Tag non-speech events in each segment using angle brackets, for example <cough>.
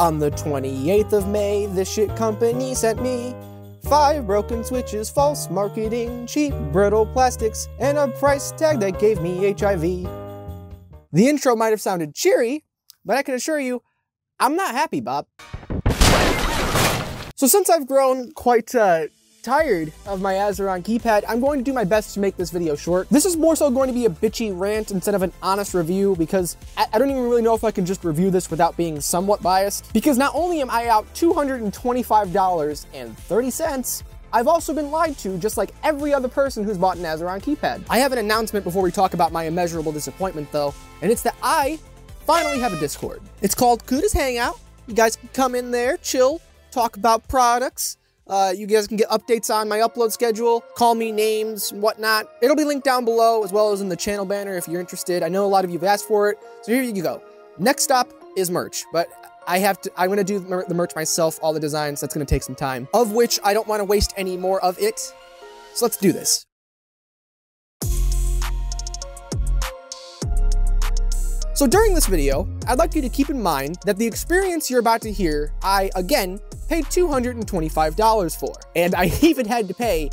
On the 28th of May, the shit company sent me five broken switches, false marketing, cheap brittle plastics, and a price tag that gave me HIV. The intro might have sounded cheery, but I can assure you, I'm not happy, Bob. So since I've grown quite uh, tired of my Azeron keypad, I'm going to do my best to make this video short. This is more so going to be a bitchy rant instead of an honest review because I, I don't even really know if I can just review this without being somewhat biased. Because not only am I out $225.30, I've also been lied to just like every other person who's bought an Azeron keypad. I have an announcement before we talk about my immeasurable disappointment though, and it's that I finally have a Discord. It's called Cuda's Hangout. You guys can come in there, chill, talk about products, uh, you guys can get updates on my upload schedule, call me names, whatnot. It'll be linked down below as well as in the channel banner if you're interested. I know a lot of you have asked for it, so here you go. Next stop is merch, but I have to, I'm gonna do the merch myself, all the designs, that's gonna take some time, of which I don't wanna waste any more of it. So let's do this. So during this video, I'd like you to keep in mind that the experience you're about to hear, I, again, paid $225 for. And I <laughs> even had to pay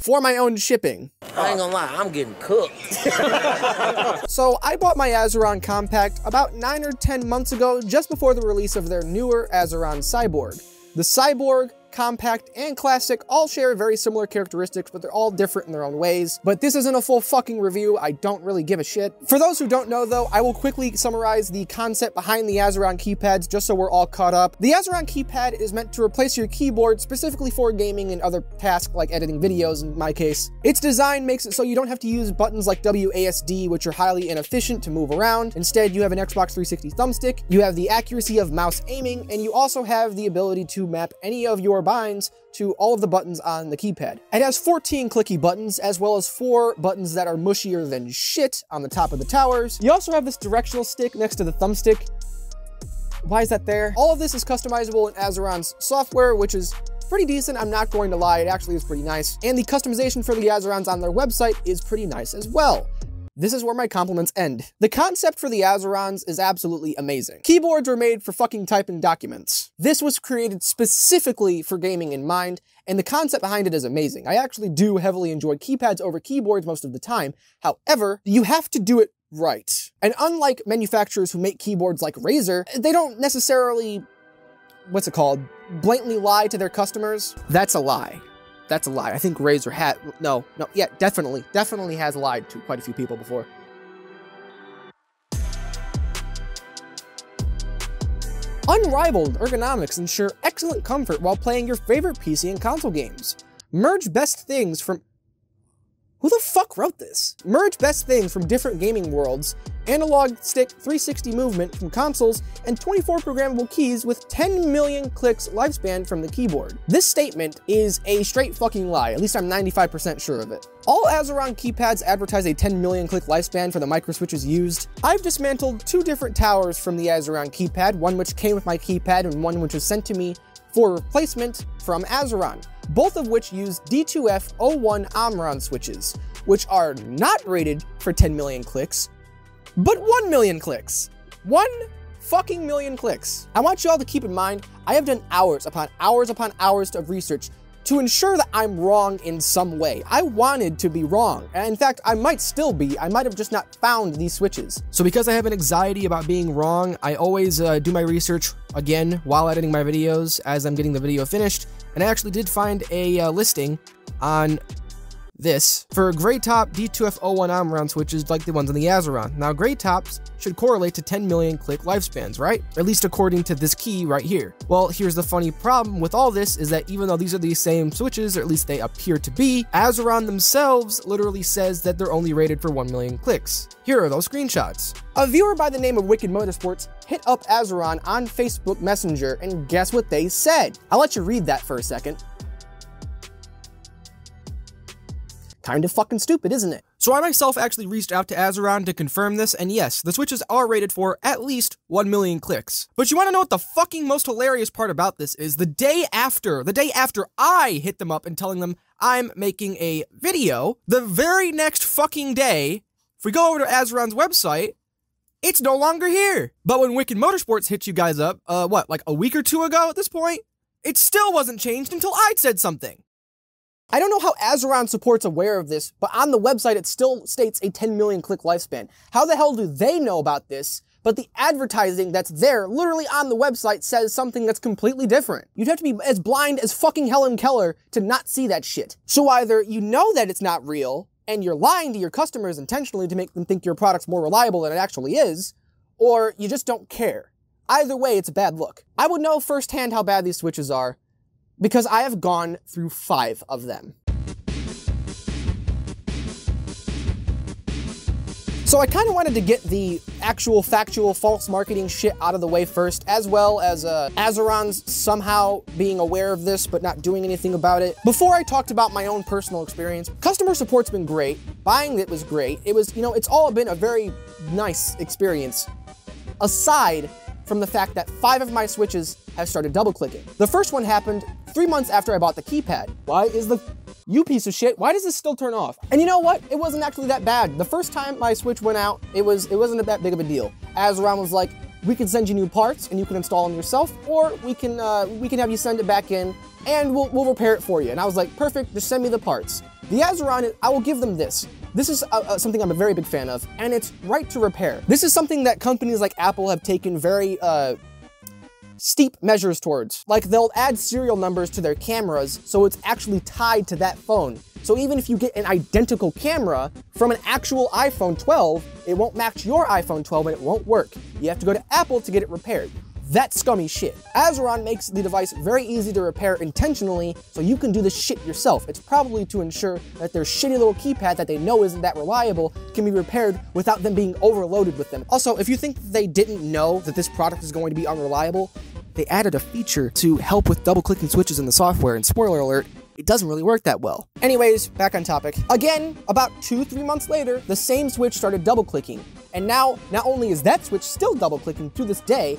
for my own shipping. I ain't gonna lie, I'm getting cooked. <laughs> <laughs> so I bought my Azeron Compact about 9 or 10 months ago, just before the release of their newer Azeron Cyborg. The Cyborg compact, and classic all share very similar characteristics, but they're all different in their own ways. But this isn't a full fucking review, I don't really give a shit. For those who don't know though, I will quickly summarize the concept behind the Azeron keypads just so we're all caught up. The Azeron keypad is meant to replace your keyboard specifically for gaming and other tasks like editing videos in my case. Its design makes it so you don't have to use buttons like WASD which are highly inefficient to move around. Instead, you have an Xbox 360 thumbstick, you have the accuracy of mouse aiming, and you also have the ability to map any of your binds to all of the buttons on the keypad. It has 14 clicky buttons, as well as four buttons that are mushier than shit on the top of the towers. You also have this directional stick next to the thumbstick. Why is that there? All of this is customizable in Azeron's software, which is pretty decent, I'm not going to lie, it actually is pretty nice. And the customization for the Azerons on their website is pretty nice as well. This is where my compliments end. The concept for the Azerons is absolutely amazing. Keyboards were made for fucking typing documents. This was created specifically for gaming in mind, and the concept behind it is amazing. I actually do heavily enjoy keypads over keyboards most of the time. However, you have to do it right. And unlike manufacturers who make keyboards like Razer, they don't necessarily, what's it called, blatantly lie to their customers. That's a lie. That's a lie. I think Razer had, no, no, yeah, definitely, definitely has lied to quite a few people before. Unrivaled ergonomics ensure excellent comfort while playing your favorite PC and console games. Merge best things from who the fuck wrote this? Merge best things from different gaming worlds, analog stick 360 movement from consoles, and 24 programmable keys with 10 million clicks lifespan from the keyboard. This statement is a straight fucking lie, at least I'm 95% sure of it. All Azeron keypads advertise a 10 million click lifespan for the microswitches used. I've dismantled two different towers from the Azeron keypad, one which came with my keypad and one which was sent to me for replacement from Azeron both of which use D2F01 Omron switches, which are not rated for 10 million clicks, but 1 million clicks. 1 fucking million clicks. I want you all to keep in mind, I have done hours upon hours upon hours of research to ensure that I'm wrong in some way. I wanted to be wrong. And in fact, I might still be. I might have just not found these switches. So because I have an anxiety about being wrong, I always uh, do my research again while editing my videos as I'm getting the video finished. And I actually did find a uh, listing on this for gray top D2F01 Omron switches like the ones on the Azeron. Now gray tops should correlate to 10 million click lifespans, right? At least according to this key right here. Well, here's the funny problem with all this is that even though these are the same switches, or at least they appear to be, Azeron themselves literally says that they're only rated for 1 million clicks. Here are those screenshots. A viewer by the name of Wicked Motorsports hit up Azeron on Facebook Messenger and guess what they said? I'll let you read that for a second. Kind of fucking stupid, isn't it? So I myself actually reached out to Azeron to confirm this, and yes, the switches are rated for at least 1 million clicks. But you wanna know what the fucking most hilarious part about this is? The day after, the day after I hit them up and telling them I'm making a video, the very next fucking day, if we go over to Azeron's website, it's no longer here. But when Wicked Motorsports hit you guys up, uh, what, like a week or two ago at this point, it still wasn't changed until I'd said something. I don't know how Azeron support's aware of this, but on the website it still states a 10 million click lifespan. How the hell do they know about this? But the advertising that's there, literally on the website, says something that's completely different. You'd have to be as blind as fucking Helen Keller to not see that shit. So either you know that it's not real, and you're lying to your customers intentionally to make them think your product's more reliable than it actually is, or you just don't care. Either way, it's a bad look. I would know firsthand how bad these switches are, because I have gone through five of them. So I kind of wanted to get the actual factual false marketing shit out of the way first, as well as uh, Azeron's somehow being aware of this but not doing anything about it. Before I talked about my own personal experience, customer support's been great, buying it was great. It was, you know, it's all been a very nice experience, aside from the fact that five of my switches have started double clicking. The first one happened three months after I bought the keypad. Why is the you piece of shit, why does this still turn off? And you know what? It wasn't actually that bad. The first time my Switch went out, it was it wasn't that big of a deal. Azeron was like, we can send you new parts and you can install them yourself, or we can uh, we can have you send it back in and we'll, we'll repair it for you. And I was like, perfect, just send me the parts. The Azeron, I will give them this. This is uh, uh, something I'm a very big fan of, and it's right to repair. This is something that companies like Apple have taken very uh, steep measures towards. Like they'll add serial numbers to their cameras so it's actually tied to that phone. So even if you get an identical camera from an actual iPhone 12, it won't match your iPhone 12 and it won't work. You have to go to Apple to get it repaired. That's scummy shit. Azeron makes the device very easy to repair intentionally, so you can do the shit yourself. It's probably to ensure that their shitty little keypad that they know isn't that reliable can be repaired without them being overloaded with them. Also, if you think they didn't know that this product is going to be unreliable, they added a feature to help with double clicking switches in the software, and spoiler alert, it doesn't really work that well. Anyways, back on topic. Again, about two, three months later, the same switch started double clicking. And now, not only is that switch still double clicking to this day,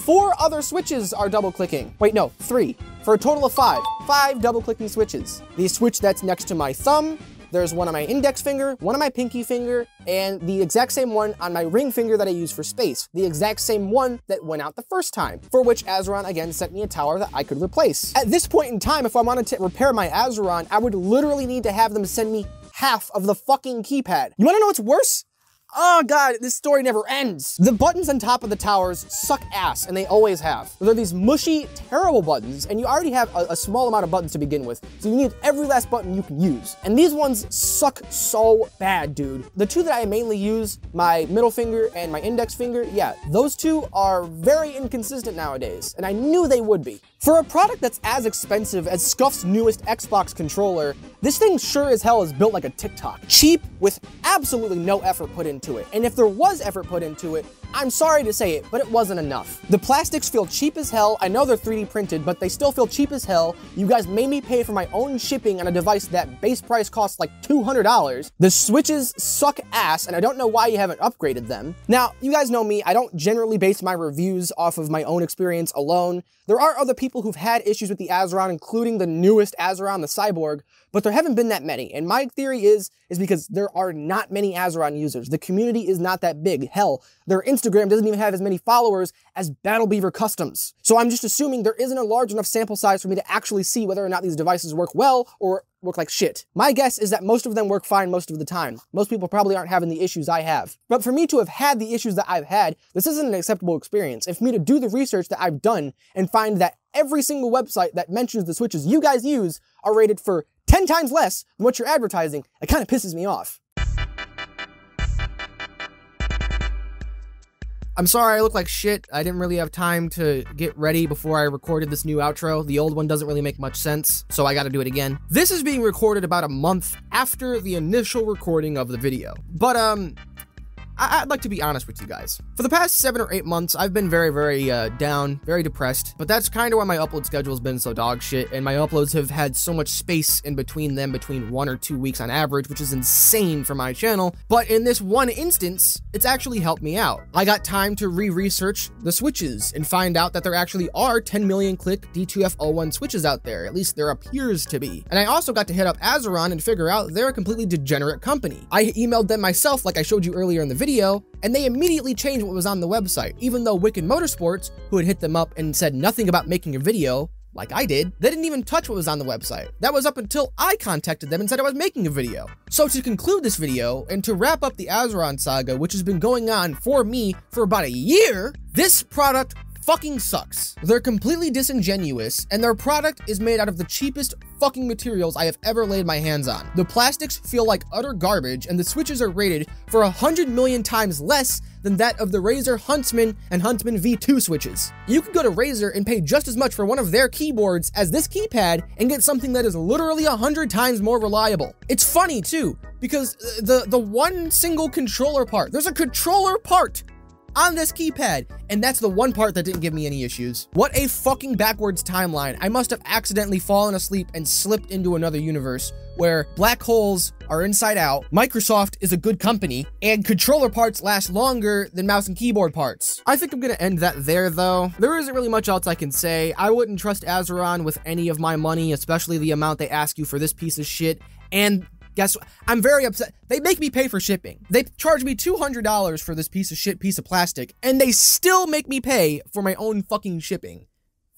four other switches are double clicking. Wait, no, three. For a total of five. Five double clicking switches. The switch that's next to my thumb, there's one on my index finger, one on my pinky finger, and the exact same one on my ring finger that I use for space. The exact same one that went out the first time, for which Azeron again sent me a tower that I could replace. At this point in time, if I wanted to repair my Azeron, I would literally need to have them send me half of the fucking keypad. You wanna know what's worse? Oh god, this story never ends. The buttons on top of the towers suck ass, and they always have. They're these mushy, terrible buttons, and you already have a, a, small amount of buttons to begin with, so you need every last button you can use. And these ones suck so bad, dude. The two that I mainly use, my middle finger and my index finger, yeah, those two are very inconsistent nowadays, and I knew they would be. For a product that's as expensive as Scuff's newest Xbox controller, this thing sure as hell is built like a TikTok. Cheap with absolutely no effort put into it. And if there was effort put into it, I'm sorry to say it, but it wasn't enough. The plastics feel cheap as hell. I know they're 3D printed, but they still feel cheap as hell. You guys made me pay for my own shipping on a device that base price costs like $200. The switches suck ass, and I don't know why you haven't upgraded them. Now, you guys know me, I don't generally base my reviews off of my own experience alone. There are other people who've had issues with the Azeron, including the newest Azeron, the Cyborg, but there haven't been that many. And my theory is, is because there are not many Azeron users. The community is not that big. Hell, their Instagram doesn't even have as many followers as Battle Beaver Customs. So I'm just assuming there isn't a large enough sample size for me to actually see whether or not these devices work well or work like shit. My guess is that most of them work fine most of the time. Most people probably aren't having the issues I have. But for me to have had the issues that I've had, this isn't an acceptable experience. For me to do the research that I've done and find that every single website that mentions the switches you guys use are rated for 10 times less than what you're advertising, it kind of pisses me off. I'm sorry I look like shit. I didn't really have time to get ready before I recorded this new outro. The old one doesn't really make much sense, so I gotta do it again. This is being recorded about a month after the initial recording of the video. But, um, I- would like to be honest with you guys. For the past seven or eight months, I've been very, very uh, down, very depressed, but that's kind of why my upload schedule has been so dog shit, and my uploads have had so much space in between them, between one or two weeks on average, which is insane for my channel. But in this one instance, it's actually helped me out. I got time to re-research the switches and find out that there actually are 10 million click D2F01 switches out there, at least there appears to be. And I also got to hit up Azeron and figure out they're a completely degenerate company. I emailed them myself like I showed you earlier in the video, video, and they immediately changed what was on the website, even though Wicked Motorsports, who had hit them up and said nothing about making a video, like I did, they didn't even touch what was on the website. That was up until I contacted them and said I was making a video. So to conclude this video, and to wrap up the Azeron saga, which has been going on for me for about a year, this product fucking sucks. They're completely disingenuous, and their product is made out of the cheapest fucking materials I have ever laid my hands on. The plastics feel like utter garbage, and the switches are rated for a hundred million times less than that of the Razer Huntsman and Huntsman V2 switches. You could go to Razer and pay just as much for one of their keyboards as this keypad and get something that is literally a hundred times more reliable. It's funny too, because the, the one single controller part, there's a controller part on this keypad, and that's the one part that didn't give me any issues. What a fucking backwards timeline. I must have accidentally fallen asleep and slipped into another universe where black holes are inside out, Microsoft is a good company, and controller parts last longer than mouse and keyboard parts. I think I'm gonna end that there though. There isn't really much else I can say. I wouldn't trust Azeron with any of my money, especially the amount they ask you for this piece of shit. And Guess what? I'm very upset. They make me pay for shipping. They charge me $200 for this piece of shit piece of plastic, and they still make me pay for my own fucking shipping.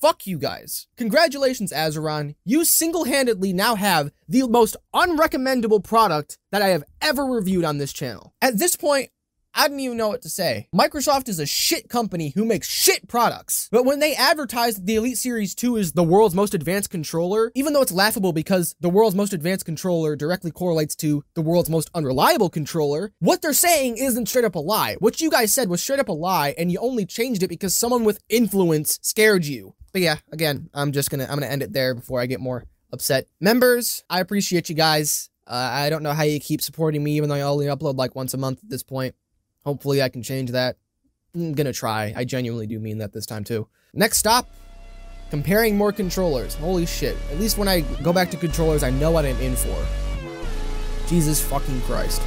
Fuck you guys. Congratulations, Azeron. You single-handedly now have the most unrecommendable product that I have ever reviewed on this channel. At this point, I don't even know what to say. Microsoft is a shit company who makes shit products. But when they advertise that the Elite Series 2 is the world's most advanced controller, even though it's laughable because the world's most advanced controller directly correlates to the world's most unreliable controller, what they're saying isn't straight up a lie. What you guys said was straight up a lie, and you only changed it because someone with influence scared you. But yeah, again, I'm just gonna I'm gonna end it there before I get more upset. Members, I appreciate you guys. Uh, I don't know how you keep supporting me, even though I only upload like once a month at this point. Hopefully I can change that. I'm gonna try. I genuinely do mean that this time too. Next stop, comparing more controllers. Holy shit. At least when I go back to controllers, I know what I'm in for. Jesus fucking Christ.